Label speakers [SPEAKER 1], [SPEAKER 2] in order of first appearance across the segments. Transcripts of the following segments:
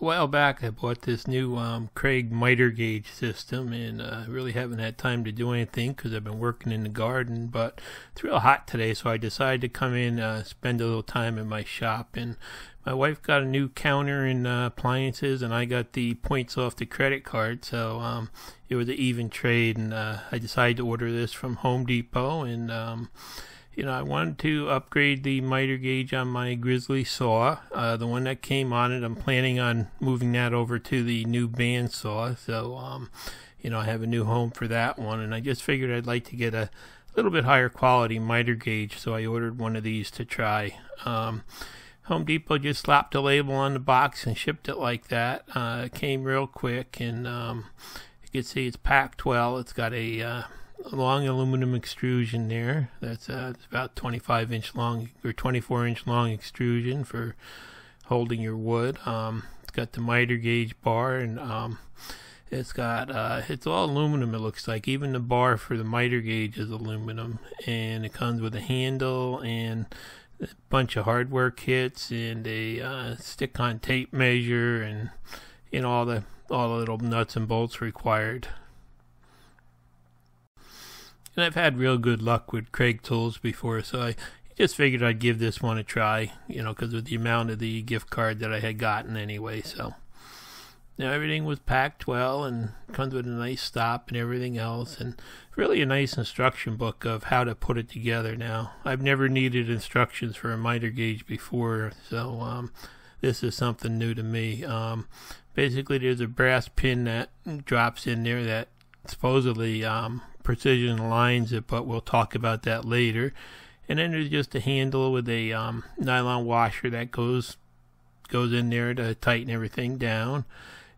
[SPEAKER 1] a while back, I bought this new um, Kreg miter gauge system, and uh, really haven't had time to do anything because I've been working in the garden. But it's real hot today, so I decided to come in, uh, spend a little time in my shop. And my wife got a new counter and uh, appliances, and I got the points off the credit card. So um, it was an even trade, and uh, I decided to order this from Home Depot, and um, you know, I wanted to upgrade the miter gauge on my Grizzly saw. Uh, the one that came on it, I'm planning on moving that over to the new band saw. So, um, you know, I have a new home for that one, and I just figured I'd like to get a little bit higher quality miter gauge, so I ordered one of these to try. Um, Home Depot just slapped a label on the box and shipped it like that. Uh, it came real quick, and um, you can see it's packed well. It's got a uh, long aluminum extrusion there. That's uh, about 25 inch long or 24 inch long extrusion for holding your wood. Um, it's got the miter gauge bar and um, it's got uh, it's all aluminum. It looks like even the bar for the miter gauge is aluminum, and it comes with a handle and a bunch of hardware kits and a uh, stick-on tape measure and you know all the all the little nuts and bolts required. And I've had real good luck with Kreg tools before, so I just figured I'd give this one a try, you know, because of the amount of the gift card that I had gotten anyway. So now everything was packed well and comes with a nice stop and everything else, and really a nice instruction book of how to put it together. Now I've never needed instructions for a miter gauge before, so um, this is something new to me. Um, basically, there's a brass pin that drops in there that supposedly um, precision it, but we'll talk about that later. And then there's just a handle with a um, nylon washer that goes goes in there to tighten everything down.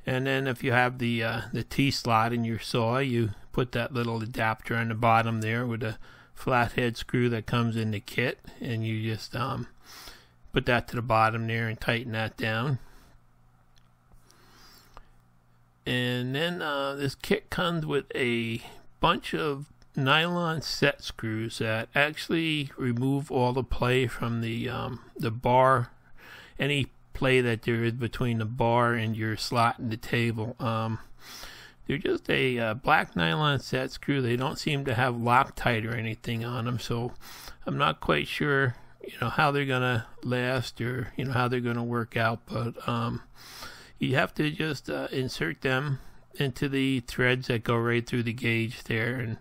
[SPEAKER 1] And then if you have the uh, the T slot in your saw, you put that little adapter on the bottom there with a flathead screw that comes in the kit, and you just um, put that to the bottom there and tighten that down. And then uh, this kit comes with a bunch of nylon set screws that actually remove all the play from the um, the bar, any play that there is between the bar and your slot in the table. Um, they're just a uh, black nylon set screw. They don't seem to have Loctite or anything on them, so I'm not quite sure, you know, how they're gonna last or you know how they're gonna work out. But um, you have to just uh, insert them into the threads that go right through the gauge there, and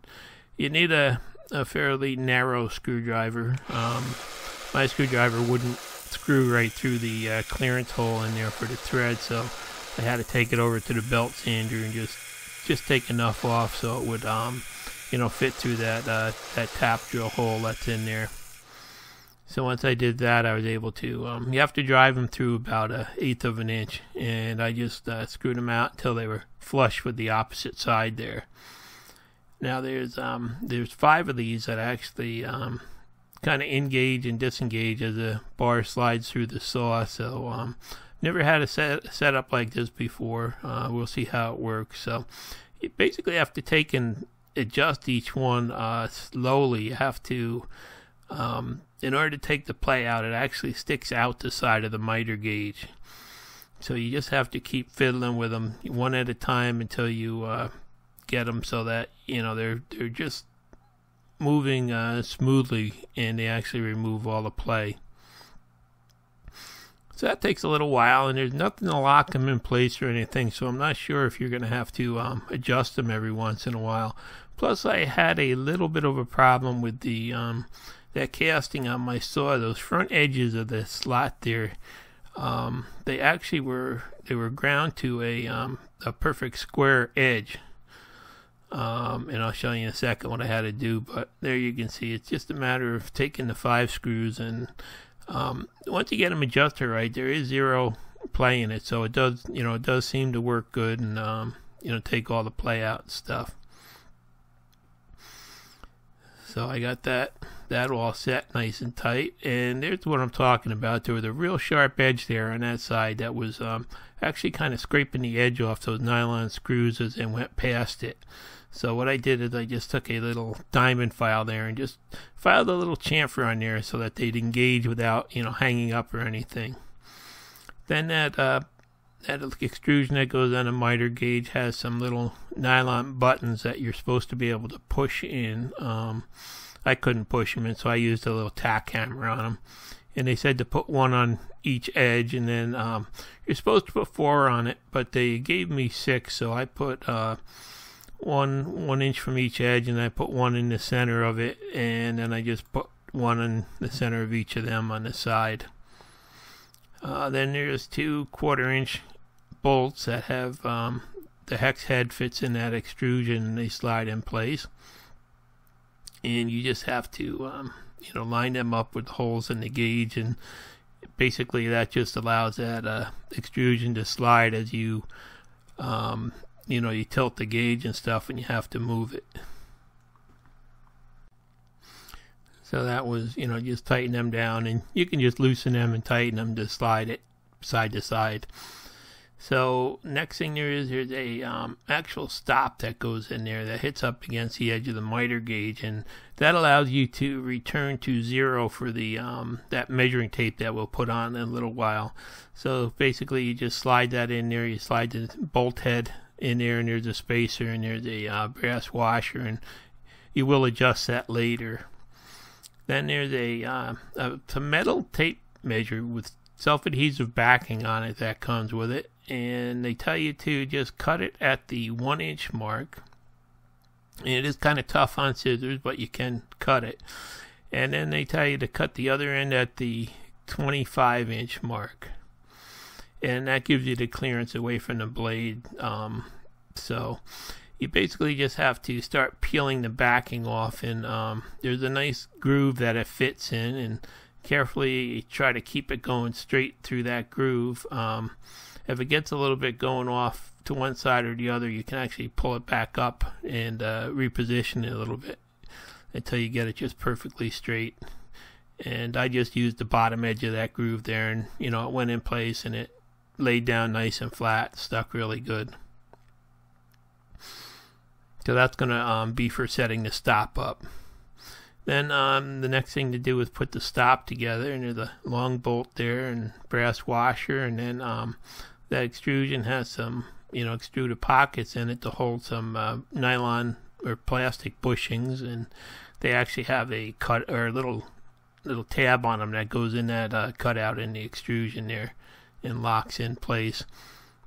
[SPEAKER 1] you need a, a fairly narrow screwdriver. Um, my screwdriver wouldn't screw right through the uh, clearance hole in there for the thread, so I had to take it over to the belt sander and just just take enough off so it would um, you know fit through that uh, that tap drill hole that's in there. So once I did that, I was able to. Um, you have to drive them through about a eighth of an inch, and I just uh, screwed them out until they were flush with the opposite side there. Now there's um, there's five of these that actually um, kind of engage and disengage as the bar slides through the saw. So um, never had a set setup like this before. Uh, we'll see how it works. So you basically have to take and adjust each one uh, slowly. You have to um, in order to take the play out, it actually sticks out the side of the miter gauge. So you just have to keep fiddling with them one at a time until you uh, get them so that you know they're they're just moving uh, smoothly and they actually remove all the play. So that takes a little while, and there's nothing to lock them in place or anything. So I'm not sure if you're going to have to um, adjust them every once in a while. Plus, I had a little bit of a problem with the um, that casting on my saw, those front edges of the slot there, um, they actually were they were ground to a um, a perfect square edge. Um, and I'll show you in a second what I had to do. But there you can see it's just a matter of taking the five screws and um, once you get them adjusted right, there is zero play in it, so it does you know it does seem to work good and um, you know take all the play out and stuff. So I got that that all set nice and tight. And there's what I'm talking about. There was a real sharp edge there on that side that was um, actually kind of scraping the edge off those nylon screws as it went past it. So what I did is I just took a little diamond file there and just filed a little chamfer on there so that they'd engage without, you know, hanging up or anything. Then that uh, that extrusion that goes on a miter gauge has some little nylon buttons that you're supposed to be able to push in. Um, I couldn't push them in, so I used a little tack hammer on them. And they said to put one on each edge, and then um, you're supposed to put four on it, but they gave me six, so I put uh, one one inch from each edge, and I put one in the center of it, and then I just put one in the center of each of them on the side. Uh, then there's two quarter inch bolts that have um, the hex head fits in that extrusion and they slide in place. And you just have to, um, you know, line them up with holes in the gauge, and basically that just allows that uh, extrusion to slide as you, um, you know, you tilt the gauge and stuff, and you have to move it. So that was, you know, just tighten them down, and you can just loosen them and tighten them to slide it side to side. So next thing there is, there's a um, actual stop that goes in there that hits up against the edge of the miter gauge, and that allows you to return to zero for the um, that measuring tape that we'll put on in a little while. So basically, you just slide that in there. You slide the bolt head in there, and there's a spacer, and there's a uh, brass washer, and you will adjust that later. Then there's a, uh, a, metal tape measure with self-adhesive backing on it that comes with it and they tell you to just cut it at the one inch mark. And it is kind of tough on scissors but you can cut it. And then they tell you to cut the other end at the 25 inch mark. And that gives you the clearance away from the blade um, so you basically just have to start peeling the backing off. And um, there's a nice groove that it fits in and carefully try to keep it going straight through that groove um, if it gets a little bit going off to one side or the other you can actually pull it back up and uh, reposition it a little bit until you get it just perfectly straight and I just used the bottom edge of that groove there and you know it went in place and it laid down nice and flat stuck really good so that's going to um, be for setting the stop up. Then um, the next thing to do is put the stop together, and there's a long bolt there and brass washer, and then um, that extrusion has some, you know, extruded pockets in it to hold some uh, nylon or plastic bushings, and they actually have a cut or a little little tab on them that goes in that uh, cutout in the extrusion there and locks in place.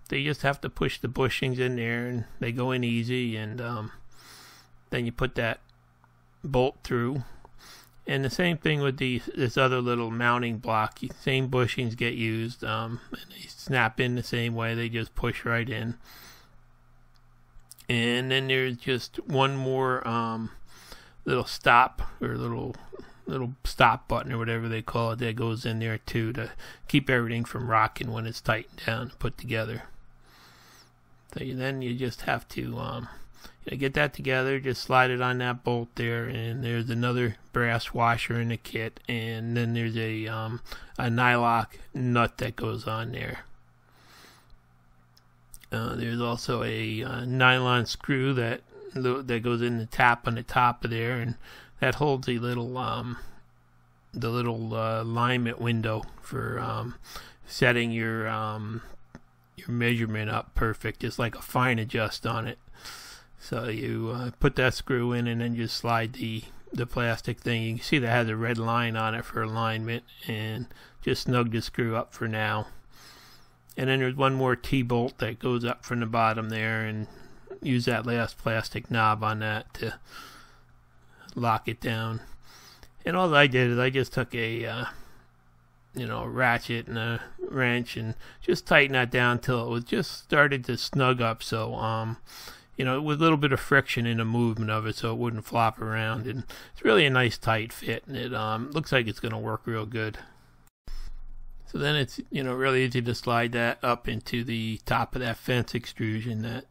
[SPEAKER 1] They just have to push the bushings in there and they go in easy and um, then you put that bolt through and the same thing with the this other little mounting block. Same bushings get used um, and they snap in the same way. They just push right in. And then there's just one more um, little stop or little little stop button or whatever they call it that goes in there too to keep everything from rocking when it's tightened down and put together. So you, then you just have to um, get that together, just slide it on that bolt there, and there's another brass washer in the kit, and then there's a um, a nylock nut that goes on there. Uh, there's also a uh, nylon screw that that goes in the tap on the top of there, and that holds the little um, the little uh, alignment window for um, setting your um, your measurement up perfect, just like a fine adjust on it. So you uh, put that screw in and then just slide the the plastic thing. You can see that has a red line on it for alignment and just snug the screw up for now. And then there's one more T-bolt that goes up from the bottom there and use that last plastic knob on that to lock it down. And all I did is I just took a uh, you know, a ratchet and a wrench and just tighten that down till it was just started to snug up. So, um, you know, with a little bit of friction in the movement of it so it wouldn't flop around. And it's really a nice tight fit and it um, looks like it's going to work real good. So then it's, you know, really easy to slide that up into the top of that fence extrusion. That,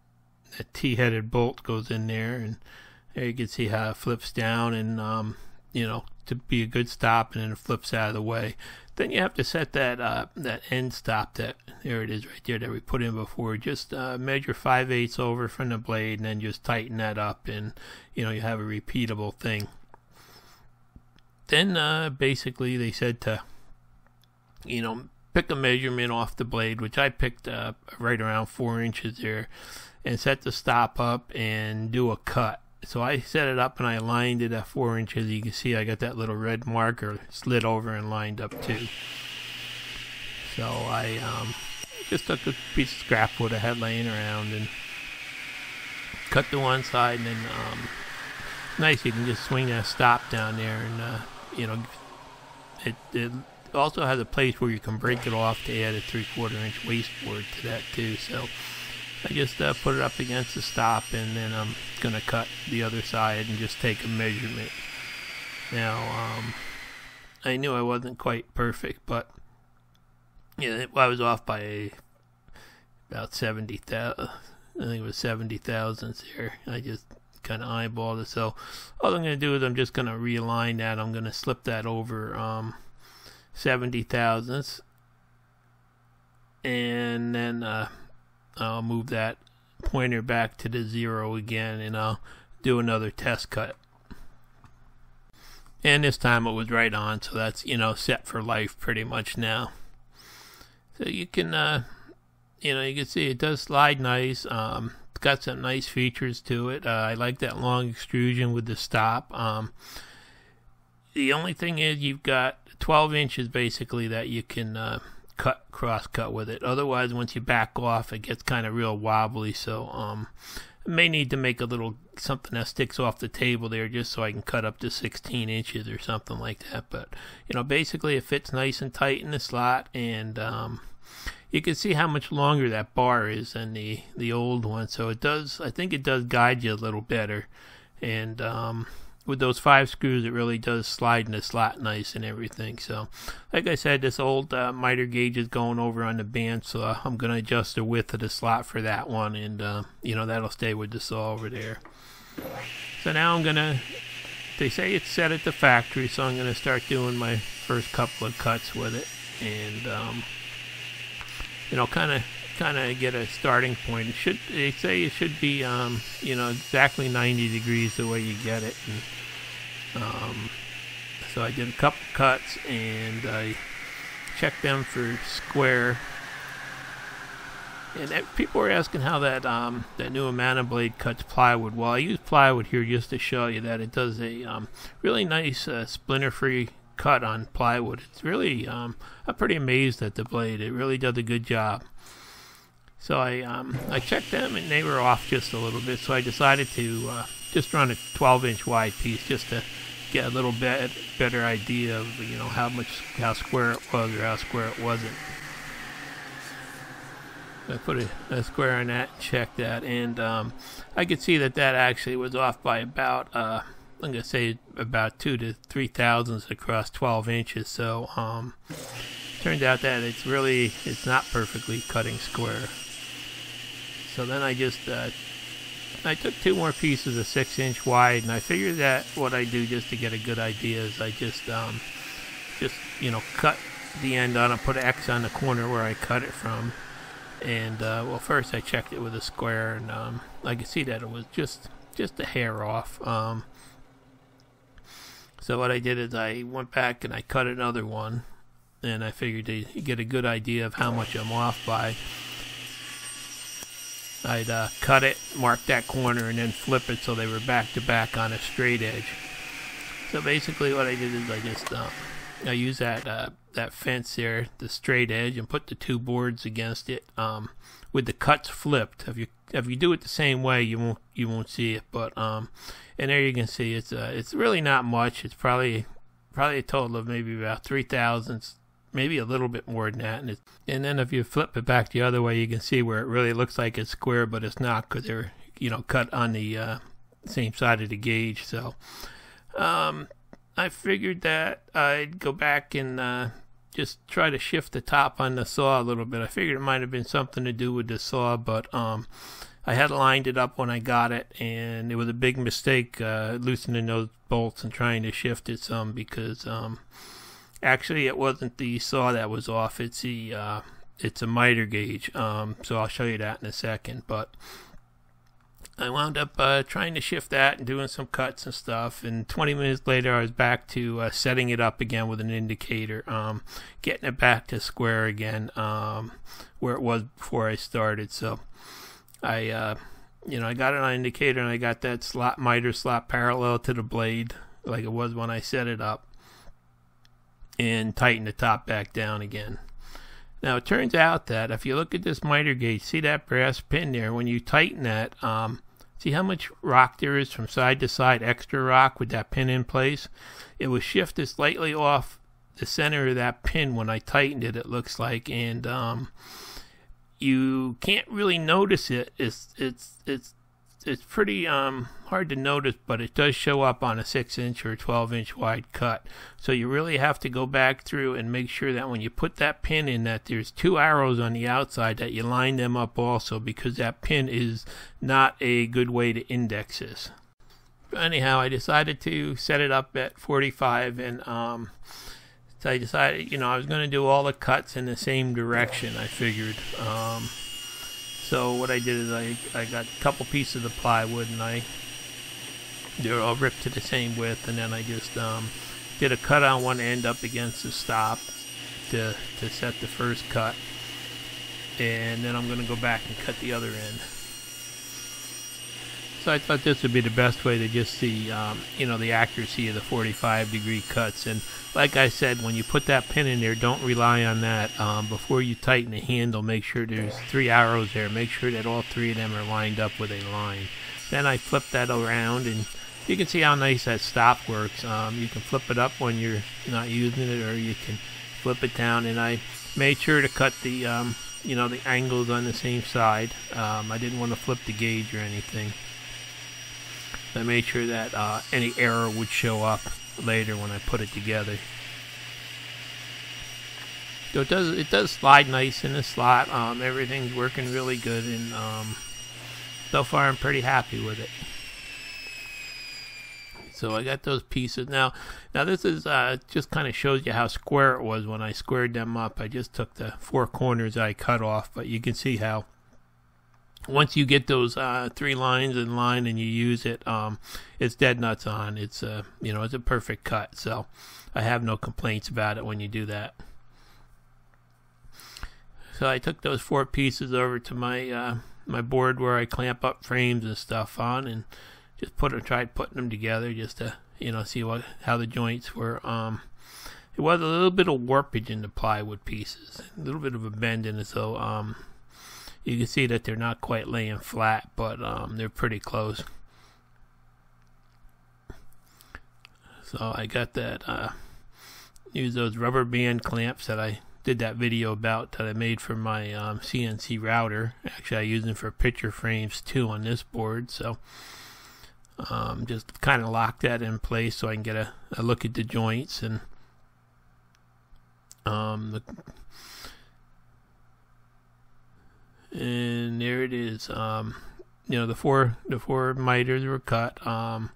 [SPEAKER 1] that T-headed bolt goes in there and there you can see how it flips down and, um, you know, to be a good stop and then it flips out of the way. Then you have to set that uh, that end stop that there it is right there that we put in before. Just uh, measure five eighths over from the blade and then just tighten that up and you know you have a repeatable thing. Then uh, basically they said to you know pick a measurement off the blade, which I picked uh, right around four inches there, and set the stop up and do a cut. So I set it up and I lined it at four inches. You can see I got that little red marker slid over and lined up too. So I um, just took a piece of scrap wood I had laying around and cut the one side and then um, nice you can just swing that stop down there and uh, you know it, it also has a place where you can break it off to add a three quarter inch waste board to that too so I just uh, put it up against the stop and then I'm gonna cut the other side and just take a measurement. Now um, I knew I wasn't quite perfect but yeah I was off by about 70,000 I think it was 70,000 here. I just kind of eyeballed it. So all I'm gonna do is I'm just gonna realign that. I'm gonna slip that over um, 70 thousandths. And then uh, I'll move that pointer back to the zero again and I'll do another test cut. And this time it was right on so that's you know set for life pretty much now. So you can uh, you know you can see it does slide nice um, it's got some nice features to it. Uh, I like that long extrusion with the stop. Um, the only thing is you've got 12 inches basically that you can uh, cut cross cut with it. Otherwise, once you back off, it gets kind of real wobbly. So um, I may need to make a little something that sticks off the table there just so I can cut up to 16 inches or something like that. But you know, basically it fits nice and tight in the slot, and um, you can see how much longer that bar is than the the old one. So it does. I think it does guide you a little better, and um, with those five screws, it really does slide in the slot nice and everything. So, like I said, this old uh, miter gauge is going over on the band, so uh, I'm going to adjust the width of the slot for that one, and uh, you know that'll stay with the saw over there. So now I'm going to. They say it's set at the factory, so I'm going to start doing my first couple of cuts with it, and um, you know, kind of kind of get a starting point. It should they say it should be um, you know exactly 90 degrees the way you get it. And, um, so I did a couple cuts and I checked them for square. And that, people were asking how that um, that new Amana blade cuts plywood. Well, I use plywood here just to show you that it does a um, really nice uh, splinter-free cut on plywood. It's really um, I'm pretty amazed at the blade. It really does a good job. So I um, I checked them and they were off just a little bit. So I decided to uh, just run a 12 inch wide piece just to get a little bit better idea of you know how much how square it was or how square it wasn't. I put a, a square on that, and checked that, and um, I could see that that actually was off by about uh, I'm gonna say about two to three thousandths across 12 inches. So um, turns out that it's really it's not perfectly cutting square. So then I just uh, I took two more pieces of six inch wide, and I figured that what I do just to get a good idea is I just um, just you know cut the end on it, put an X on the corner where I cut it from, and uh, well first I checked it with a square, and um, I could see that it was just just a hair off. Um, so what I did is I went back and I cut another one, and I figured to get a good idea of how much I'm off by. I'd uh, cut it, mark that corner, and then flip it so they were back to back on a straight edge. So basically, what I did is I just uh, I use that uh, that fence there, the straight edge, and put the two boards against it um, with the cuts flipped. If you if you do it the same way, you won't you won't see it. But um, and there you can see it's uh, it's really not much. It's probably probably a total of maybe about three thousandths maybe a little bit more than that. And, and then if you flip it back the other way, you can see where it really looks like it's square, but it's not because they're you know cut on the uh, same side of the gauge. So um, I figured that I'd go back and uh, just try to shift the top on the saw a little bit. I figured it might have been something to do with the saw, but um, I had lined it up when I got it, and it was a big mistake uh, loosening those bolts and trying to shift it some because um, Actually, it wasn't the saw that was off. It's the uh, it's a miter gauge. Um, so I'll show you that in a second. But I wound up uh, trying to shift that and doing some cuts and stuff. And 20 minutes later, I was back to uh, setting it up again with an indicator, um, getting it back to square again, um, where it was before I started. So I, uh, you know, I got an indicator and I got that slot miter slot parallel to the blade, like it was when I set it up, and tighten the top back down again. Now it turns out that if you look at this miter gauge, see that brass pin there, when you tighten that, um, see how much rock there is from side to side, extra rock with that pin in place? It was shifted slightly off the center of that pin when I tightened it, it looks like, and um, you can't really notice it. It's, it's, it's it's pretty um, hard to notice, but it does show up on a 6 inch or 12 inch wide cut. So you really have to go back through and make sure that when you put that pin in that there's two arrows on the outside that you line them up also because that pin is not a good way to index this. anyhow, I decided to set it up at 45 and um, so I decided, you know, I was going to do all the cuts in the same direction, I figured. Um, so what I did is I, I got a couple pieces of plywood and I they're all ripped to the same width and then I just um, did a cut on one end up against the stop to, to set the first cut and then I'm going to go back and cut the other end. So I thought this would be the best way to just see, um, you know, the accuracy of the 45 degree cuts. And like I said, when you put that pin in there, don't rely on that. Um, before you tighten the handle, make sure there's three arrows there. Make sure that all three of them are lined up with a line. Then I flip that around and you can see how nice that stop works. Um, you can flip it up when you're not using it or you can flip it down. And I made sure to cut the, um, you know, the angles on the same side. Um, I didn't want to flip the gauge or anything. I made sure that uh, any error would show up later when I put it together. So it does it does slide nice in the slot. Um, everything's working really good, and um, so far I'm pretty happy with it. So I got those pieces now. Now this is uh, just kind of shows you how square it was when I squared them up. I just took the four corners I cut off, but you can see how once you get those uh, three lines in line and you use it, um, it's dead nuts on. It's a you know it's a perfect cut. So I have no complaints about it when you do that. So I took those four pieces over to my uh, my board where I clamp up frames and stuff on, and just put tried putting them together just to you know see what how the joints were. Um, it was a little bit of warpage in the plywood pieces, a little bit of a bend in it, so um, you can see that they're not quite laying flat, but um, they're pretty close. So I got that, uh, use those rubber band clamps that I did that video about that I made for my um, CNC router. Actually, I use them for picture frames too on this board. So um, just kind of lock that in place so I can get a, a look at the joints and um, the and there it is. Um, you know the four the four miters were cut. Um,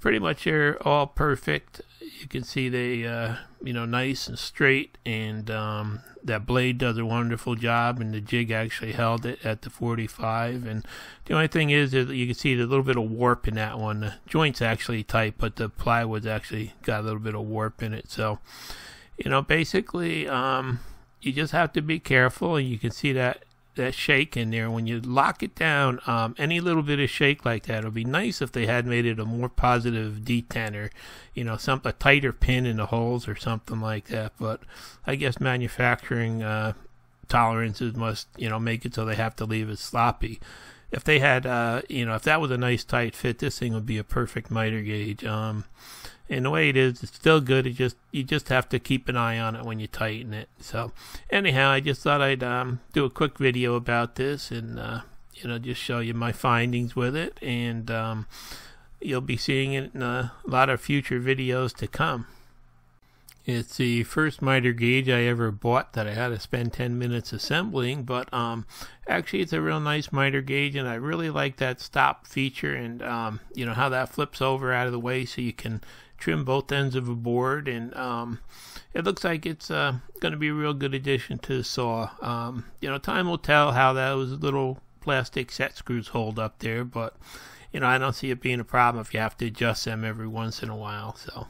[SPEAKER 1] pretty much they're all perfect. You can see they uh, you know nice and straight, and um, that blade does a wonderful job, and the jig actually held it at the 45. And the only thing is that you can see a little bit of warp in that one. The joint's actually tight, but the plywood's actually got a little bit of warp in it. So you know basically um, you just have to be careful, and you can see that that shake in there when you lock it down um, any little bit of shake like that it would be nice if they had made it a more positive detent or you know some a tighter pin in the holes or something like that. But i guess manufacturing uh, tolerances must you know make it so they have to leave it sloppy. If they had uh, you know if that was a nice tight fit this thing would be a perfect miter gauge. Um, and the way it is, it's still good. It just you just have to keep an eye on it when you tighten it. So, anyhow, I just thought I'd um, do a quick video about this and uh, you know just show you my findings with it, and um, you'll be seeing it in a lot of future videos to come. It's the first miter gauge I ever bought that I had to spend 10 minutes assembling, but um, actually it's a real nice miter gauge, and I really like that stop feature and um, you know how that flips over out of the way so you can trim both ends of a board, and um, it looks like it's uh, going to be a real good addition to the saw. Um, you know, time will tell how those little plastic set screws hold up there, but you know I don't see it being a problem if you have to adjust them every once in a while. So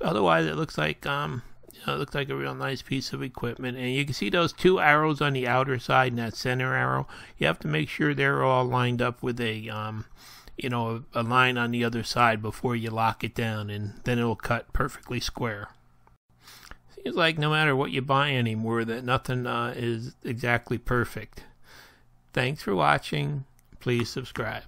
[SPEAKER 1] otherwise, it looks like um, you know, it looks like a real nice piece of equipment. And you can see those two arrows on the outer side and that center arrow. You have to make sure they're all lined up with a um, you know, a, line on the other side before you lock it down, and then it'll cut perfectly square. Seems like no matter what you buy anymore, that nothing uh, is exactly perfect. Thanks for watching. Please subscribe.